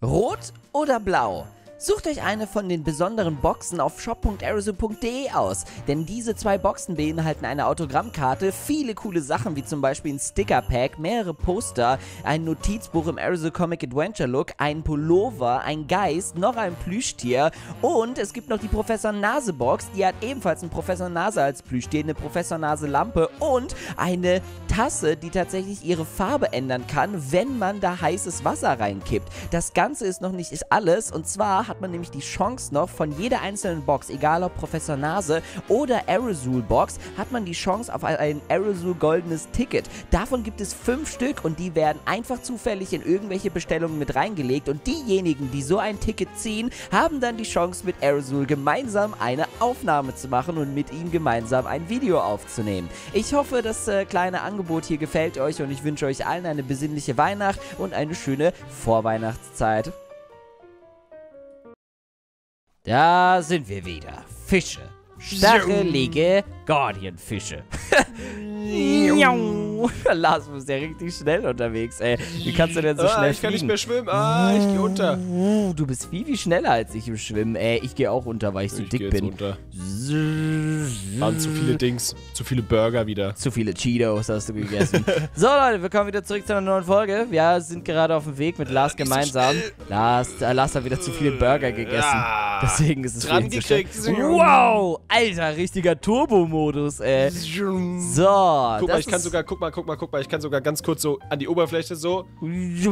Rot oder blau? Sucht euch eine von den besonderen Boxen auf shop.aerozo.de aus, denn diese zwei Boxen beinhalten eine Autogrammkarte, viele coole Sachen wie zum Beispiel ein Sticker-Pack, mehrere Poster, ein Notizbuch im Aerozo Comic Adventure Look, ein Pullover, ein Geist, noch ein Plüschtier und es gibt noch die Professor Nase Box, die hat ebenfalls einen Professor Nase als Plüschtier, eine Professor Nase Lampe und eine Tasse, die tatsächlich ihre Farbe ändern kann, wenn man da heißes Wasser reinkippt. Das Ganze ist noch nicht alles und zwar hat man nämlich die Chance noch von jeder einzelnen Box, egal ob Professor Nase oder Aerosol Box, hat man die Chance auf ein Aerosol goldenes Ticket. Davon gibt es fünf Stück und die werden einfach zufällig in irgendwelche Bestellungen mit reingelegt und diejenigen, die so ein Ticket ziehen, haben dann die Chance mit Aerosol gemeinsam eine Aufnahme zu machen und mit ihm gemeinsam ein Video aufzunehmen. Ich hoffe, das äh, kleine Angebot hier gefällt euch und ich wünsche euch allen eine besinnliche Weihnacht und eine schöne Vorweihnachtszeit. Da sind wir wieder. Fische. Stachelige Guardian-Fische. Lars, du bist ja richtig schnell unterwegs, ey. Wie kannst du denn so ah, schnell ich kann fliegen? nicht mehr schwimmen. Ah, ich gehe unter. Uh, Du bist viel, viel schneller als ich im Schwimmen. Ey, ich gehe auch unter, weil ich so ich dick bin. unter. Waren zu viele Dings, zu viele Burger wieder. Zu viele Cheetos hast du gegessen. so, Leute, wir kommen wieder zurück zu einer neuen Folge. Wir sind gerade auf dem Weg mit Lars nicht so gemeinsam. schnell. Lars, äh, Lars hat wieder zu viele Burger gegessen. Ah. Deswegen ist es Dran ihn so schnell. gekriegt. Wow, alter, richtiger Turbo-Modus, ey. So, Guck mal, ich kann sogar, guck mal, guck mal, guck mal, ich kann sogar ganz kurz so an die Oberfläche so. Wie,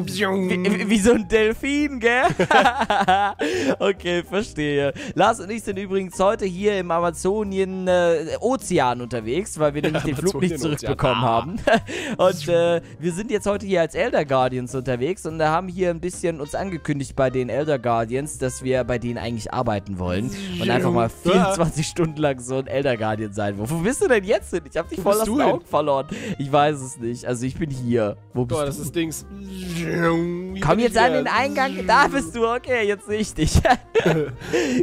wie, so ein Delfin, gell? okay, verstehe. Lars und ich sind übrigens heute hier im Amazonien äh, unterwegs, weil wir nämlich den Flug nicht Amazonien-Ozean. zurückbekommen Ah. haben. und äh, wir sind jetzt heute hier als Elder Guardians unterwegs und haben hier ein bisschen uns angekündigt bei den Elder Guardians, dass wir bei denen eigentlich arbeiten wollen und einfach mal 24 Stunden lang so ein Elder Guardian sein wollen. Wo bist du denn jetzt hin? Ich hab dich voll aus den? Augen verloren. Ich weiß es nicht. Also ich bin hier. Wo bist du? das ist Dings. Komm jetzt an den Eingang. Da bist du. Okay, jetzt sehe ich dich. Äh,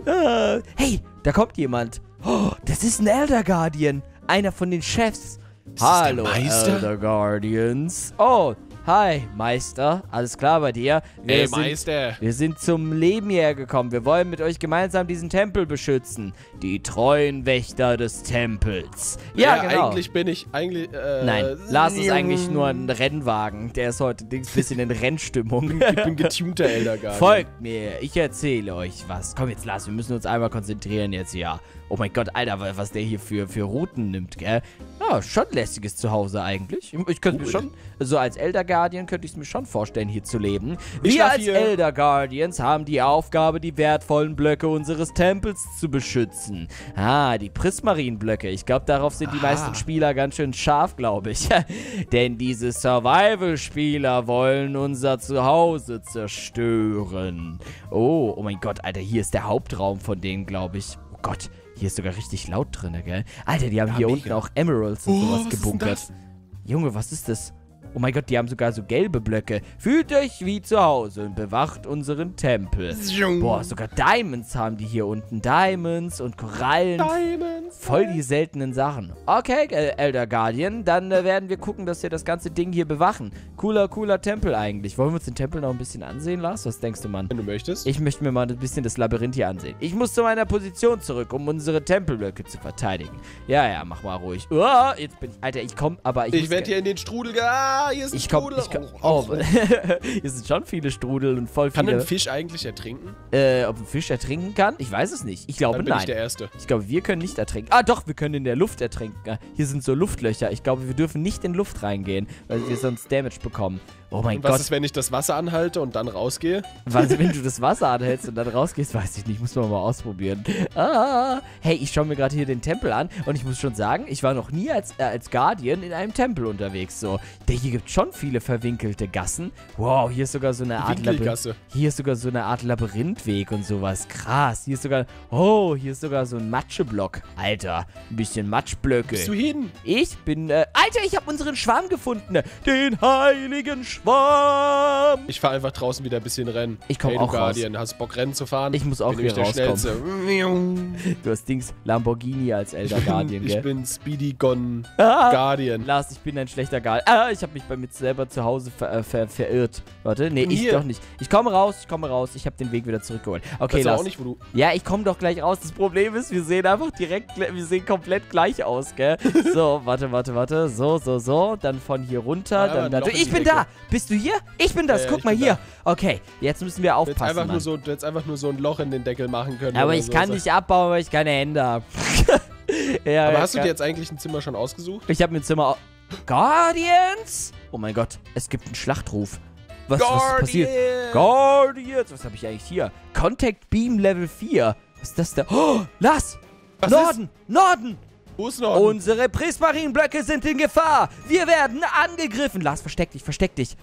hey, da kommt jemand. Oh, das ist ein Elder Guardian. Einer von den Chefs. der Hallo? Elder Guardians. Oh, hi, Meister. Alles klar bei dir? Wir Ey, sind, Meister. Wir sind zum Leben hierher gekommen. Wir wollen mit euch gemeinsam diesen Tempel beschützen. Die treuen Wächter des Tempels. Ja, genau. Eigentlich bin ich, eigentlich, äh, Nein, Lars ist eigentlich nur ein Rennwagen. Der ist heute ein bisschen in Rennstimmung. Ich bin getunter Elder Guardian. Folgt mir, ich erzähle euch was. Komm jetzt, Lars, wir müssen uns einmal konzentrieren jetzt hier. Oh mein Gott, Alter, wa- was der hier für, für Routen nimmt, gell? Ja, schon lässiges Zuhause eigentlich. Ich könnte mir schon, so als Elder Guardian könnte ich es mir schon vorstellen, hier zu leben. Ich Wir als hier. Elder Guardians haben die Aufgabe, die wertvollen Blöcke unseres Tempels zu beschützen. Ah, die Prismarinblöcke. Ich glaube, darauf sind die Ah. meisten Spieler ganz schön scharf, glaube ich. Denn diese Survival-Spieler wollen unser Zuhause zerstören. Oh, oh mein Gott, Alter, hier ist der Hauptraum von denen, glaube ich. Oh Gott, hier ist sogar richtig laut drin, gell? Alter, die haben Ja, hier mega. unten auch Emeralds und Oh, sowas gebunkert. Junge, was ist das? Oh mein Gott, die haben sogar so gelbe Blöcke. Fühlt euch wie zu Hause und bewacht unseren Tempel. Boah, sogar Diamonds haben die hier unten. Diamonds und Korallen. Diamonds. Voll die seltenen Sachen. Okay, äh, Elder Guardian, dann äh, werden wir gucken, dass wir das ganze Ding hier bewachen. Cooler, cooler Tempel eigentlich. Wollen wir uns den Tempel noch ein bisschen ansehen, Lars? Was denkst du, Mann? Wenn du möchtest. Ich möchte mir mal ein bisschen das Labyrinth hier ansehen. Ich muss zu meiner Position zurück, um unsere Tempelblöcke zu verteidigen. Ja, ja, mach mal ruhig. Oh, jetzt bin ich... Alter, ich komm, aber ich Ich werde hier in den Strudel. ge- Ah, hier ist ein ich komm, Strudel. ich komm, Oh, oh, hier sind schon viele Strudel und voll Kann viele... ein Fisch eigentlich ertrinken? äh, ob ein Fisch ertrinken kann? Ich weiß es nicht. Ich glaube, Dann bin ich nein. der Erste. Ich glaube, wir können nicht ertrinken. Ah, doch, wir können in der Luft ertrinken. Hier sind so Luftlöcher. Ich glaube, wir dürfen nicht in Luft reingehen, weil wir sonst Damage bekommen. Oh mein Und was Gott. ist, wenn ich das Wasser anhalte und dann rausgehe? Was, wenn du das Wasser anhältst und dann rausgehst, weiß ich nicht. Muss man mal ausprobieren. Ah, hey, ich schaue mir gerade hier den Tempel an und ich muss schon sagen, ich war noch nie als, äh, als Guardian in einem Tempel unterwegs. So, der hier gibt schon viele verwinkelte Gassen. Wow, hier ist sogar so eine Art Labyrinth. Hier ist sogar so eine Art Labyrinthweg und sowas. Krass. Hier ist sogar. Oh, hier ist sogar so ein Matscheblock. Alter, ein bisschen Matschblöcke. Bist du hin? Ich bin. Äh, Alter, ich habe unseren Schwarm gefunden. Den heiligen Schwarm. Schwarm. Ich fahre einfach draußen wieder ein bisschen Rennen. Ich komm hey, auch du Guardian, hast Bock Rennen zu fahren? Ich muss auch Bin hier der rauskommen. schnellste. Du hast Dings Lamborghini als Elder Guardian, ich gell? bin Speedy Gon Ah. Guardian. Lars, ich bin ein schlechter Guardian. Ah, ich habe mich bei mir selber zu Hause ver äh, ver verirrt. Warte, nee, ich Hier. doch nicht. Ich komme raus, ich komme raus. Ich habe den Weg wieder zurückgeholt. Okay, Lars. auch nicht, wo du. Ja, ich komme doch gleich raus. Das Problem ist, wir sehen einfach direkt, wir sehen komplett gleich aus, gell? So, warte, warte, warte. So, so, so. Dann von hier runter. Ja, dann ein da. Loch in Ich bin Ecke. da. Bist du hier? Ich bin das. Ja, Guck mal hier. Okay, jetzt müssen wir Du hättest aufpassen. einfach, so, du hättest einfach nur so ein Loch in den Deckel machen können. Aber ich so. kann nicht abbauen, weil ich keine Hände habe. ja, Aber hast du dir jetzt eigentlich ein Zimmer schon ausgesucht? Ich habe mir ein Zimmer. Guardians? Oh mein Gott, es gibt einen Schlachtruf. Was, was ist passiert? Guardians! Was habe ich eigentlich hier? Contact Beam Level 4. Was ist das da? Oh, Lass! Was Norden! Norden! Ist noch? Unsere Prismarinblöcke sind in Gefahr! Wir werden angegriffen! Lars, versteck dich, versteck dich!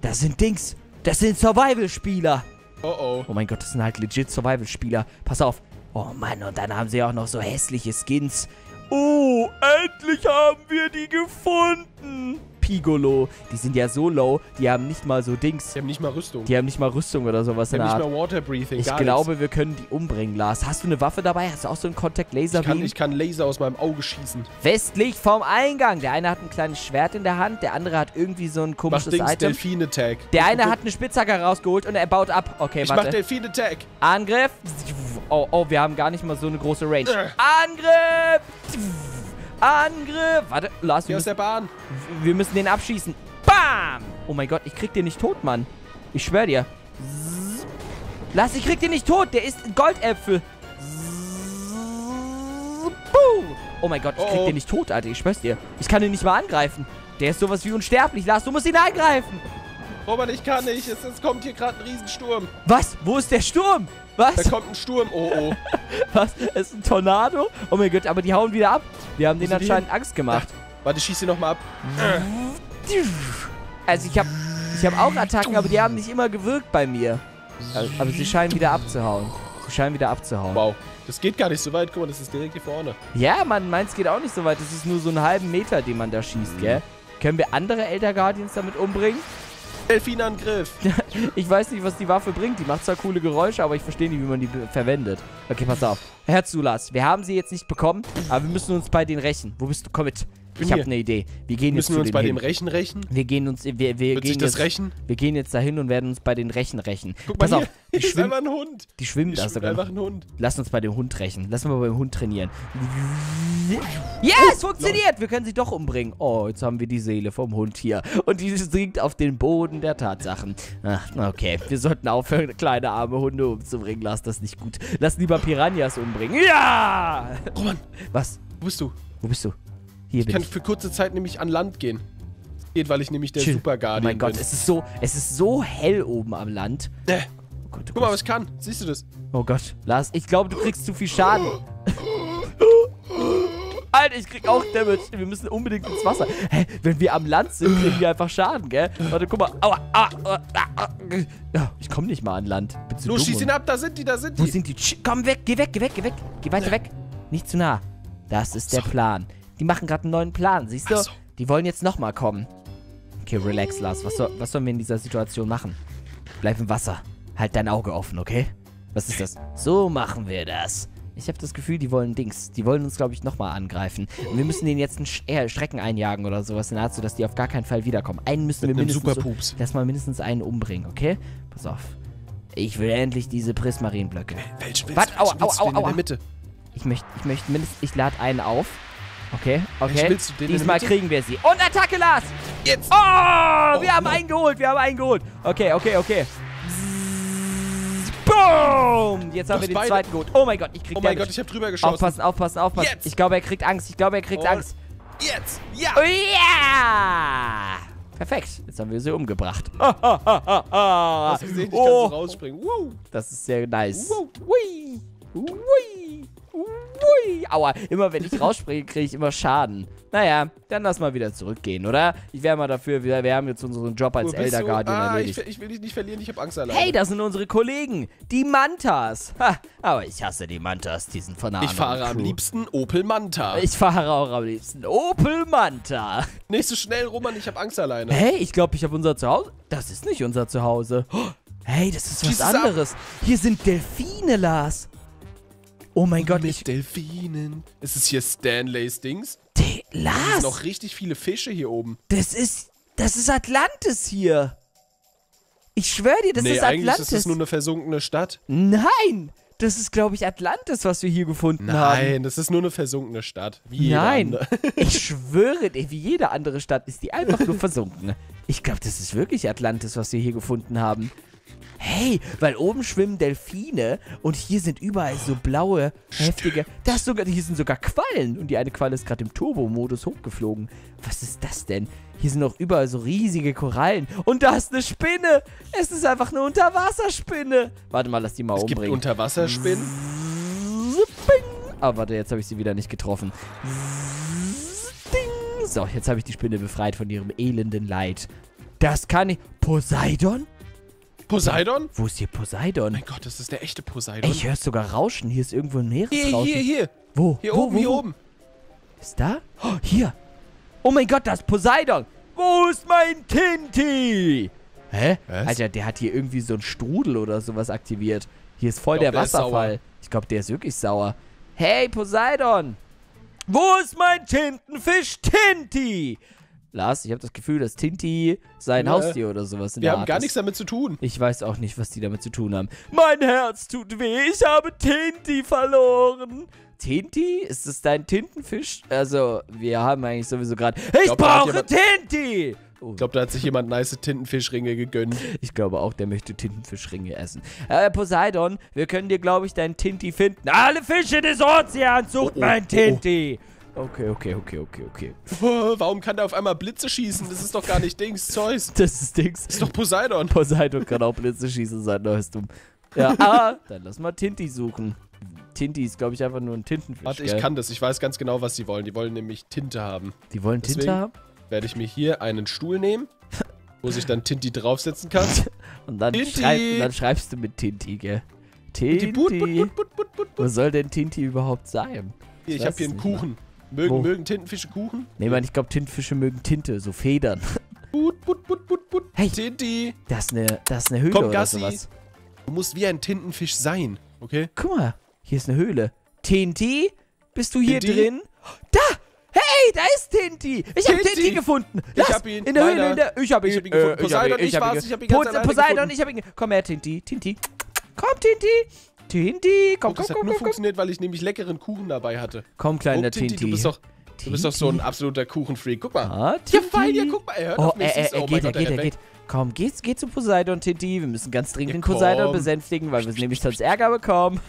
Das sind Dings! Das sind Survival-Spieler! oh oh. Oh mein Gott, das sind halt legit Survival-Spieler. Pass auf. Oh Mann, und dann haben sie auch noch so hässliche Skins. Oh, endlich haben wir die gefunden. Pigolo. Die sind ja so low, die haben nicht mal so Dings. Die haben nicht mal Rüstung. Die haben nicht mal Rüstung oder sowas Die in haben der nicht Art. mal Water Breathing. Ich glaube, wir können die umbringen, Lars. Hast du eine Waffe dabei? Hast du auch so einen Contact Laser nichts. Ich kann, ich kann Laser aus meinem Auge schießen. Westlich vom Eingang. Der eine hat ein kleines Schwert in der Hand, der andere hat irgendwie so ein Mach komisches Dings Item. Delfin-Attack. Der eine hat eine Spitzhacke rausgeholt und er baut ab. Okay, Ich mach warte. Delfin-Attack. Angriff. Oh, oh, wir haben gar nicht mal so eine große Range. Äh. Angriff. Angriff. Warte, Lars, Hier aus der Bahn. wir müssen den abschießen. Bam. Oh mein Gott, ich krieg den nicht tot, Mann. Ich schwör dir. Lars, ich krieg den nicht tot. Der ist Goldäpfel. Oh mein Gott, ich krieg Oh, oh. den nicht tot, Alter. Ich schwör's dir. Ich kann ihn nicht mal angreifen. Der ist sowas wie unsterblich. Lars, du musst ihn angreifen. Robert, ich kann nicht. Es, es kommt hier gerade ein Riesensturm. Was? Wo ist der Sturm? Was? Da kommt ein Sturm. Oh oh. Was? Es ist ein Tornado? Oh mein Gott, aber die hauen wieder ab. Wir haben denen anscheinend Angst gemacht. Warte, schieß sie nochmal ab. Also ich habe ich hab auch Attacken, aber die haben nicht immer gewirkt bei mir. Also, aber sie scheinen wieder abzuhauen. Sie scheinen wieder abzuhauen. Wow. Das geht gar nicht so weit. Guck mal, das ist direkt hier vorne. Ja, man, meins geht auch nicht so weit. Das ist nur so einen halben Meter, den man da schießt, Mhm. gell? Können wir andere Elder Guardians damit umbringen? Delfinangriff. Ich weiß nicht, was die Waffe bringt. Die macht zwar coole Geräusche, aber ich verstehe nicht, wie man die verwendet. Okay, pass auf. Herr Zulas, wir haben sie jetzt nicht bekommen, aber wir müssen uns bei denen rächen. Wo bist du? Komm mit. Bin Ich habe eine Idee. Wir gehen jetzt Müssen wir zu uns bei hin. dem Rechen rächen? Wir gehen uns, wir, wir Wird gehen sich das jetzt, rächen? wir gehen jetzt dahin und werden uns bei den Rechen rächen. Guck Pass mal auf, hier. die ist schwimmen, einfach ein Hund. die schwimmen da sogar. einfach ein Hund. Lass uns bei dem Hund rächen. Lass mal beim Hund trainieren. Ja, es funktioniert. Wir können sie doch umbringen. Oh, jetzt haben wir die Seele vom Hund hier. Und die sinkt auf den Boden der Tatsachen. Ach, okay. Wir sollten aufhören, kleine arme Hunde umzubringen. Lass das nicht gut. Lass lieber Piranhas umbringen. Ja! Roman, Was? wo bist du? Wo bist du? Hier Ich bin kann ich. für kurze Zeit nämlich an Land gehen. Geht, weil ich nämlich der Chill. Super Oh Guardian mein Gott, bin. es ist so, es ist so hell oben am Land. Äh, Oh Gott, oh guck mal, Gott. was ich kann. Siehst du das? Oh Gott, Lars, ich glaube, du kriegst zu viel Schaden. Alter, ich krieg auch Damage. Wir müssen unbedingt ins Wasser. Hä, wenn wir am Land sind, kriegen wir einfach Schaden, gell? Warte, guck mal. Aua, aua, aua, aua. Ich komme nicht mal an Land. Bin zu Los, schieß ihn ab, da sind die, da sind Wo die. sind die? Komm weg, geh weg, geh weg, geh weg. Geh weiter weg. Nicht zu nah. Das ist der Plan. Die machen gerade einen neuen Plan, siehst du? So. Die wollen jetzt nochmal kommen. Okay, relax, Lars. Was, soll, was sollen wir in dieser Situation machen? Bleib im Wasser. Halt dein Auge offen, okay? Was ist das? So machen wir das. Ich habe das Gefühl, die wollen Dings. Die wollen uns, glaube ich, nochmal angreifen. Und wir müssen denen jetzt einen Sch eher Strecken einjagen oder sowas in der Art, sodass die auf gar keinen Fall wiederkommen. Einen müssen Mit wir mindestens... So, Superpups. dass mal mindestens einen umbringen, okay? Pass auf. Ich will endlich diese Prismarinblöcke. Welchen willst, welchen aua, aua, denn aua, in aua. der Mitte? Ich möchte, ich möchte mindestens, ich lade einen auf. Okay, okay. Diesmal kriegen wir sie. Und Attacke, Lars! Jetzt! Oh, wir Oh, haben Mann. einen geholt, wir haben einen geholt. Okay, okay, okay. Boom! Jetzt haben wir den beide. zweiten geholt. Oh mein Gott, ich krieg Oh mein. Gott, ich hab drüber geschossen. Aufpassen, aufpassen, aufpassen. Jetzt. Ich glaube, er kriegt Angst. Ich glaube, er kriegt Und- Angst. Jetzt! Ja! Oh ja! Perfekt. Jetzt haben wir sie umgebracht. Ah, Hast du gesehen? Ich kann oh, so rausspringen. Woo. das ist sehr nice. Wow. Hui. Hui. Hui. Hui, aua. Immer wenn ich rausspringe, kriege ich immer Schaden. Naja, dann lass mal wieder zurückgehen, oder? Ich wäre mal dafür, wir, wir haben jetzt unseren Job als Elder? Guardian ah, erledigt. ich, ich will dich nicht verlieren, ich habe Angst alleine. Hey, das sind unsere Kollegen, die Mantas. Ha, aber ich hasse die Mantas, die sind von einer ich fahre anderen am Crew. liebsten Opel Manta. Ich fahre auch am liebsten Opel Manta. Nicht so schnell, Roman, ich habe Angst alleine. Hey, ich glaube, ich habe unser Zuhause. Das ist nicht unser Zuhause. Oh, Hey, das ist was Schieß anderes. Hier sind Delfine, Lars. Oh mein Gott, Mit ich. Delfinen. Ist es hier Stanleys Dings? De Es Lars, sind noch richtig viele Fische hier oben. das ist. Das ist Atlantis hier. Ich schwöre dir, das nee, ist eigentlich Atlantis. ist es nur eine versunkene Stadt. Nein! Das ist, glaube ich, Atlantis, was wir hier gefunden haben. Nein, das ist nur eine versunkene Stadt. Wie Nein, ich schwöre dir, wie jede andere Stadt ist die einfach nur versunken. Ich glaube, das ist wirklich Atlantis, was wir hier gefunden haben. Hey, weil oben schwimmen Delfine und hier sind überall so blaue, heftige. Da ist sogar, hier sind sogar Quallen und die eine Qualle ist gerade im Turbo-Modus hochgeflogen. Was ist das denn? Hier sind noch überall so riesige Korallen und da ist eine Spinne. Es ist einfach eine Unterwasserspinne. Warte mal, lass die mal Es gibt umbringen. Unterwasserspinnen. Zipping. Ah, warte, jetzt habe ich sie wieder nicht getroffen. So, jetzt habe ich die Spinne befreit von ihrem elenden Leid. Das kann ich. Poseidon? Poseidon? Wo ist hier Poseidon? Mein Gott, das ist der echte Poseidon. Ich höre sogar Rauschen. Hier ist irgendwo ein hier, Meeresrauschen. hier, hier. Wo? Hier wo, oben, wo, hier wo? oben. Ist da? Oh, hier. Oh mein Gott, das ist Poseidon. Wo ist mein Tinti? Hä? Was? Alter, der hat hier irgendwie so einen Strudel oder sowas aktiviert. Hier ist voll Ich glaub, der der Wasserfall. Ich glaube, der ist wirklich sauer. Hey, Poseidon. Wo ist mein Tintenfisch Tinti? Lars, ich habe das Gefühl, dass Tinti sein Ja. Haustier oder sowas in Wir der haben Art gar ist. nichts damit zu tun. Ich weiß auch nicht, was die damit zu tun haben. Mein Herz tut weh, ich habe Tinti verloren. Tinti? Ist das dein Tintenfisch? Also, wir haben eigentlich sowieso gerade. Ich glaub, da hat brauche Tinti! Oh, Ich glaube, da hat sich jemand nice Tintenfischringe gegönnt. ich glaube auch, der möchte Tintenfischringe essen. Äh, Poseidon, wir können dir, glaube ich, deinen Tinti finden. Alle Fische des Ozeans sucht Oh, oh, mein oh, oh. Tinti! Okay, okay, okay, okay, okay. Oh, warum kann der auf einmal Blitze schießen? Das ist doch gar nicht Dings, Zeus. Das ist Dings. Das ist doch Poseidon. Poseidon kann auch Blitze schießen seit neuestem. Ja, ah, dann lass mal Tinti suchen. Tinti ist, glaube ich, einfach nur ein Tintenfisch. Warte, ich gell? kann das. Ich weiß ganz genau, was sie wollen. Die wollen nämlich Tinte haben. Die wollen Tinte Deswegen- haben? Werde ich mir hier einen Stuhl nehmen, wo sich dann Tinti draufsetzen kann. Und dann, Tinti. schreib, und dann schreibst du mit Tinti, gell? Tinti. Wo put. soll denn Tinti überhaupt sein? Hier, ich weiß habe hier einen Kuchen. Mögen, Wo? mögen Tintenfische Kuchen? Nee, man, ich glaube, Tintenfische mögen Tinte, so Federn. Put, put, put, put, put. Hey. Tinti. Das ist eine, das ist eine Höhle Komm, oder Gassi. sowas. Du musst wie ein Tintenfisch sein, okay? Guck mal, hier ist eine Höhle. Tinti, bist du hier Tinti? drin? Da! Hey, da ist Tinti! Ich habe Tinti! Tinti gefunden! Ich Lass, hab ihn, in der Höhle, in der... Ich habe ihn, Ich hab ihn gefunden. äh, ich hab Poseidon, ihn, ich hab war's, ihn, ich hab ihn ganz Pos- alleine Poseidon, gefunden. ich habe ihn... Komm her, Tinti, Tinti. Komm, Tinti. Tinti, komm, Und das komm, hat komm, nur komm, komm. funktioniert, weil ich nämlich leckeren Kuchen dabei hatte. Komm, kleiner Oh, Tinti, du bist doch, du bist doch so ein absoluter Kuchenfreak. Guck mal. Ah, Ja, Tinti. fein, ja, guck mal, er hört Oh, auf mich. er, er, oh geht, er geht, er geht. Komm, geh, geh zu Poseidon, Tinti. Wir müssen ganz dringend Ja, Poseidon komm. besänftigen, weil wir nämlich sonst Ärger bekommen.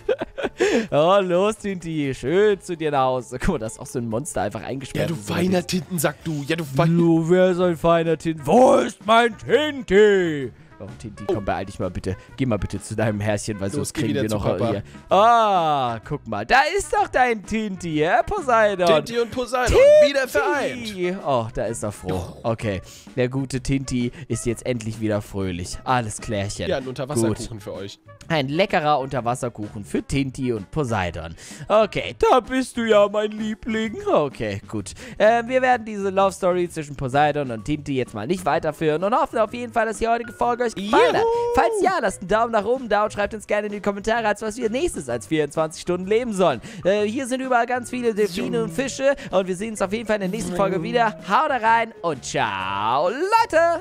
oh, los, Tinti. Schön zu dir nach Hause. Guck mal, da ist auch so ein Monster einfach eingesperrt. Ja, du so einer feiner Tintensack, du. Ja, du feiner. Du, wer ist ein feiner Tinti? Wo ist mein Tinti? Oh, Tinti, komm, beeil dich mal bitte. Geh mal bitte zu deinem Herrchen, weil Los, sonst kriegen wir noch hier. Ah, guck mal, da ist doch dein Tinti, hä, Poseidon? Tinti und Poseidon, wieder vereint. Tinti. Oh, da ist er froh. Okay, der gute Tinti ist jetzt endlich wieder fröhlich. Alles klärchen. Ja, ein Unterwasserkuchen für euch. Ein leckerer Unterwasserkuchen für Tinti und Poseidon. Okay, da bist du ja mein Liebling. Okay, gut. Äh, wir werden diese Love Story zwischen Poseidon und Tinti jetzt mal nicht weiterführen und hoffen auf jeden Fall, dass die heutige Folge euch gefallen hat. Juhu! Falls ja, lasst einen Daumen nach oben da und schreibt uns gerne in die Kommentare, als was wir nächstes als 24 Stunden leben sollen. Äh, hier sind überall ganz viele Delfine und Fische und wir sehen uns auf jeden Fall in der nächsten Folge wieder. Haut rein und ciao, Leute!